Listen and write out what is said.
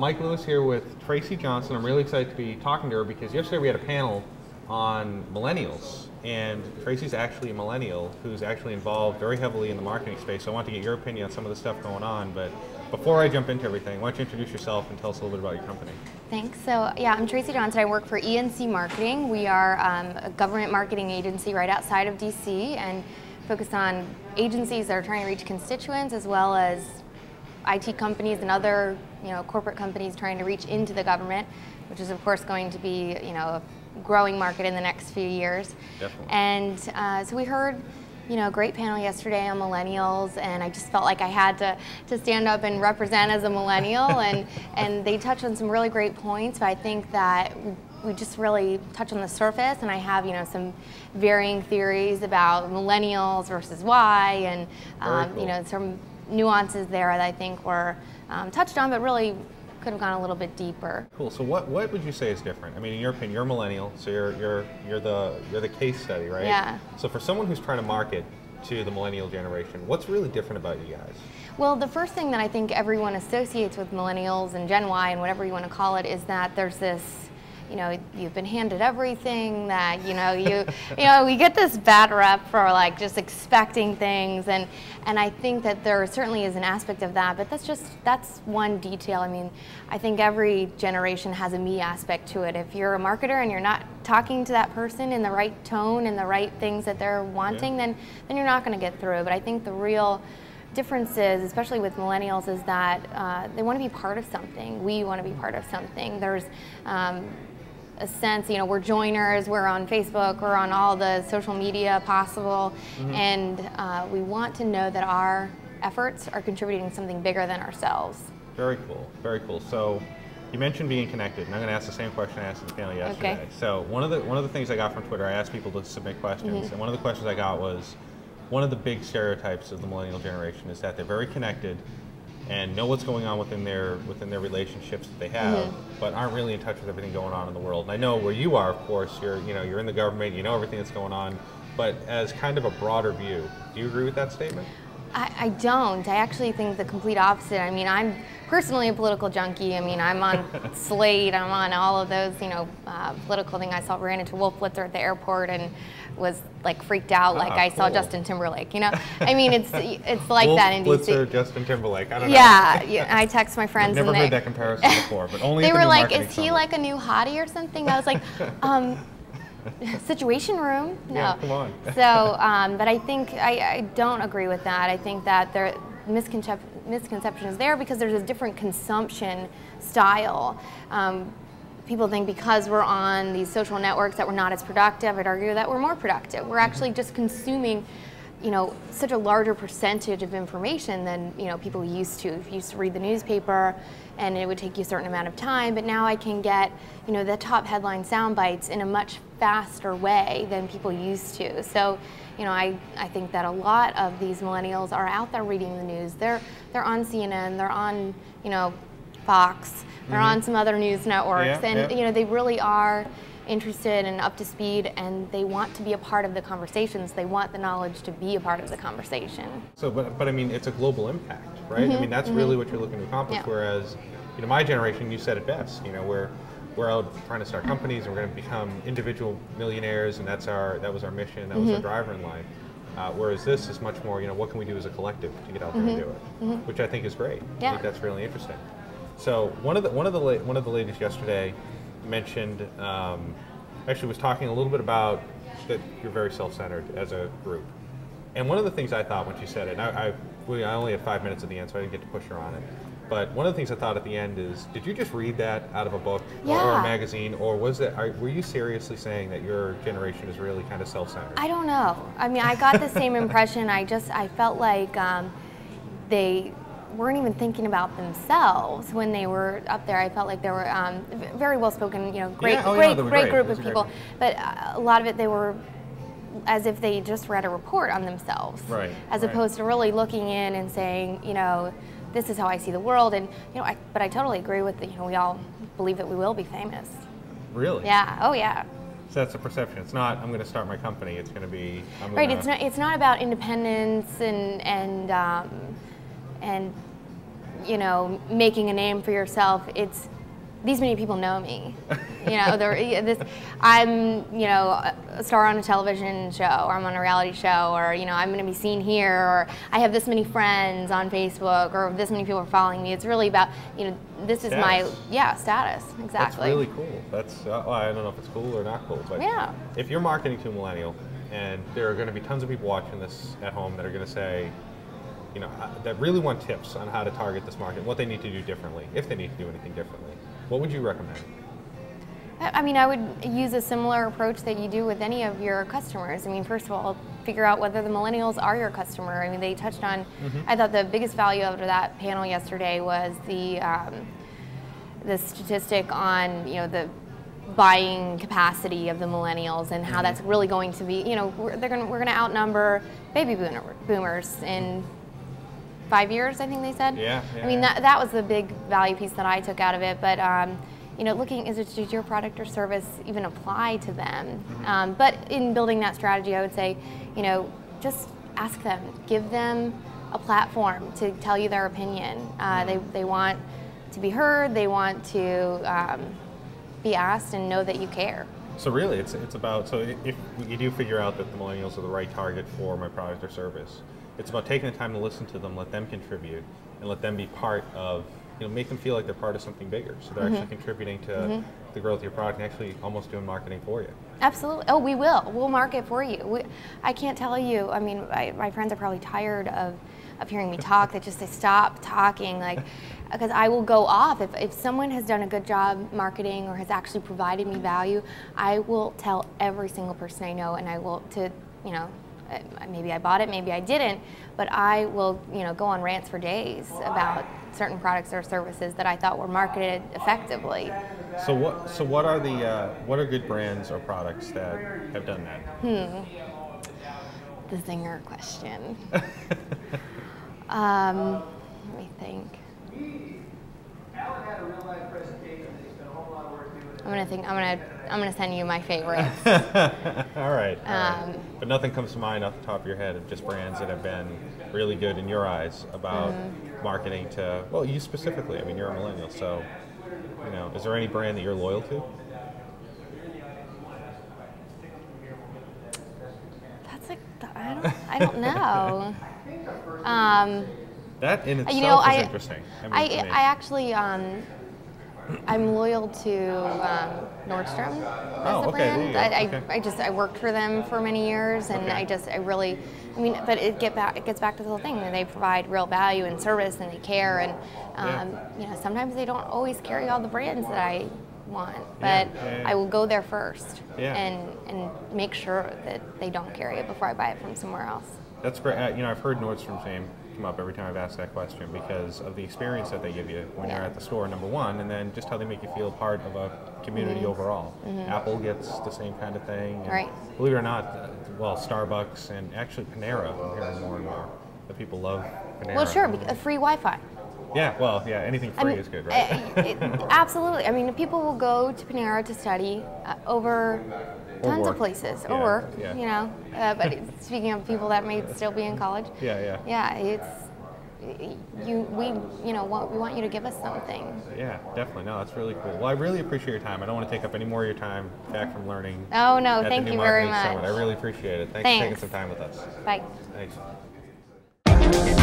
Mike Lewis here with Tracy Johnson. I'm really excited to be talking to her because yesterday we had a panel on millennials, and Tracy's actually a millennial who's actually involved very heavily in the marketing space. So I want to get your opinion on some of the stuff going on. But before I jump into everything, why don't you introduce yourself and tell us a little bit about your company? Thanks. So yeah, I'm Tracy Johnson. I work for ENC Marketing. We are um, a government marketing agency right outside of DC and focus on agencies that are trying to reach constituents as well as IT companies and other you know corporate companies trying to reach into the government, which is of course going to be you know a growing market in the next few years. Definitely. And uh, so we heard you know, a great panel yesterday on millennials, and I just felt like I had to, to stand up and represent as a millennial, and, and they touched on some really great points, but I think that we just really touch on the surface, and I have, you know, some varying theories about millennials versus why, and, um, cool. you know, some nuances there that I think were um, touched on, but really could have gone a little bit deeper. Cool. So what, what would you say is different? I mean, in your opinion, you're a millennial, so you're you're you're the you're the case study, right? Yeah. So for someone who's trying to market to the millennial generation, what's really different about you guys? Well, the first thing that I think everyone associates with millennials and Gen Y and whatever you want to call it is that there's this you know, you've been handed everything that, you know, you, you know, we get this bad rep for like just expecting things. And, and I think that there certainly is an aspect of that, but that's just, that's one detail. I mean, I think every generation has a me aspect to it. If you're a marketer and you're not talking to that person in the right tone and the right things that they're wanting, yeah. then, then you're not going to get through. But I think the real, differences, especially with millennials, is that uh, they want to be part of something. We want to be part of something. There's um, a sense, you know, we're joiners, we're on Facebook, we're on all the social media possible, mm-hmm. and uh, we want to know that our efforts are contributing to something bigger than ourselves. Very cool, very cool. So you mentioned being connected, and I'm going to ask the same question I asked the panel yesterday. Okay. So one of the one of the things I got from Twitter, I asked people to submit questions, mm-hmm. and one of the questions I got was, one of the big stereotypes of the millennial generation is that they're very connected, and know what's going on within their within their relationships that they have, mm-hmm. but aren't really in touch with everything going on in the world. And I know where you are, of course. You're you know you're in the government. You know everything that's going on. But as kind of a broader view, do you agree with that statement? I, I don't. I actually think the complete opposite. I mean, I'm personally a political junkie. I mean, I'm on Slate. I'm on all of those, you know, uh, political thing. I saw ran into Wolf Blitzer at the airport and was like freaked out, like ah, I cool. saw Justin Timberlake. You know, I mean, it's it's like Wolf that in DC. Blitzer, Justin Timberlake. I don't yeah, know. Yeah, I text my friends. I've never and heard they, that comparison before, but only. They were like, "Is he like a new hottie or something?" I was like, um, Situation Room. No. Yeah, come on. so, um, but I think I, I, don't agree with that. I think that there misconcep- misconception is there because there's a different consumption style. Um, people think because we're on these social networks that we're not as productive. I'd argue that we're more productive. We're actually just consuming you know, such a larger percentage of information than, you know, people used to. If you used to read the newspaper and it would take you a certain amount of time, but now I can get, you know, the top headline sound bites in a much faster way than people used to. So, you know, I, I think that a lot of these millennials are out there reading the news. They're they're on CNN, they're on, you know, Fox, they're mm-hmm. on some other news networks, yeah, and yeah. you know, they really are interested and up to speed and they want to be a part of the conversations. They want the knowledge to be a part of the conversation. So, but, but I mean, it's a global impact, right? Mm-hmm, I mean, that's mm-hmm. really what you're looking to accomplish. Yeah. Whereas, you know, my generation, you said it best, you know, we're, we're out trying to start companies and we're going to become individual millionaires and that's our, that was our mission, that mm-hmm. was our driver in life. Uh, whereas this is much more, you know, what can we do as a collective to get out there and do it, mm-hmm. which I think is great. Yeah. I think that's really interesting. So one of the one of the la- one of the ladies yesterday mentioned, um, actually was talking a little bit about that you're very self-centered as a group. And one of the things I thought when she said it, and I, I, we, I only had five minutes at the end, so I didn't get to push her on it. But one of the things I thought at the end is, did you just read that out of a book yeah. or a magazine, or was it? Are, were you seriously saying that your generation is really kind of self-centered? I don't know. I mean, I got the same impression. I just I felt like um, they weren't even thinking about themselves when they were up there. I felt like they were um, very well spoken, you know, great, yeah, oh, great, yeah, great, great, group of people. But uh, a lot of it, they were as if they just read a report on themselves, right, as right. opposed to really looking in and saying, you know, this is how I see the world. And you know, I, but I totally agree with the, you know, we all believe that we will be famous. Really? Yeah. Oh yeah. So that's a perception. It's not I'm going to start my company. It's going to be I'm right. Gonna... It's not. It's not about independence and and um, and you know, making a name for yourself. It's these many people know me. You know, this, I'm, you know, a star on a television show, or I'm on a reality show, or you know, I'm going to be seen here, or I have this many friends on Facebook, or this many people are following me. It's really about, you know, this is my, yeah, status. Exactly. That's really cool. That's, uh, well, I don't know if it's cool or not cool, but yeah. if you're marketing to a millennial, and there are going to be tons of people watching this at home that are going to say, you know, uh, that really want tips on how to target this market, what they need to do differently, if they need to do anything differently. What would you recommend? I mean, I would use a similar approach that you do with any of your customers. I mean, first of all, figure out whether the millennials are your customer. I mean, they touched on, mm-hmm. I thought the biggest value out of that panel yesterday was the, um, the statistic on, you know, the buying capacity of the millennials and how mm-hmm. that's really going to be, you know, we're, they're gonna, we're going to outnumber baby boomer, boomers in five years, I think they said. Yeah. yeah I mean, that, that was the big value piece that I took out of it. But, um, you know, looking, is it, does your product or service even apply to them? Mm-hmm. Um, but in building that strategy, I would say, you know, just ask them, give them a platform to tell you their opinion. Uh, they, they want to be heard, they want to um, be asked and know that you care. So really, it's, it's about, so if you do figure out that the millennials are the right target for my product or service, it's about taking the time to listen to them, let them contribute, and let them be part of, you know, make them feel like they're part of something bigger. So they're mm-hmm. actually contributing to mm-hmm. the growth of your product and actually almost doing marketing for you. Absolutely. Oh, we will. We'll market for you. We, I can't tell you. I mean, I, my friends are probably tired of, of hearing me talk. they just they stop talking. Like, because I will go off if, if someone has done a good job marketing or has actually provided me value. I will tell every single person I know, and I will to you know maybe I bought it, maybe I didn't, but I will, you know, go on rants for days about certain products or services that I thought were marketed effectively. So what? So what are the uh, what are good brands or products that have done that? Hmm. The zinger question. um, let me think. I'm gonna think. I'm gonna. I'm gonna send you my favorites. all right. All um, right. But nothing comes to mind off the top of your head of just brands that have been really good in your eyes about mm-hmm. marketing to. Well, you specifically. I mean, you're a millennial, so you know. Is there any brand that you're loyal to? That's like I don't. I don't know. um, that in itself you know, is I, interesting. I, I, I actually. Um, I'm loyal to um, Nordstrom as oh, a okay, brand. I, okay. I, just I worked for them for many years, and okay. I just I really, I mean, but it get back it gets back to the whole thing that they provide real value and service, and they care, and um, yeah. you know sometimes they don't always carry all the brands that I want, but yeah, yeah, I will go there first and and make sure that they don't carry it before I buy it from somewhere else. That's great. You know, I've heard Nordstrom's name come up every time I've asked that question because of the experience that they give you when yeah. you're at the store, number one, and then just how they make you feel part of a community mm-hmm. overall. Mm-hmm. Apple gets the same kind of thing. right. Believe it or not, uh, well, Starbucks and actually Panera, I'm hearing more and more that people love Panera. Well, sure, a free Wi-Fi. Yeah, well, yeah, anything free I mean, is good, right? it, absolutely. I mean, people will go to Panera to study uh, over tons of places. Yeah, or work, yeah. you know. Uh, but speaking of people that may still be in college, yeah, yeah, yeah, it's you we you know want, we want you to give us something. Yeah definitely. No that's really cool. Well i really appreciate your time. I don't want to take up any more of your time back from learning oh no thank you very much Summit. i really appreciate it. Thanks, thanks for taking some time with us. Bye. Thanks